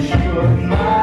should not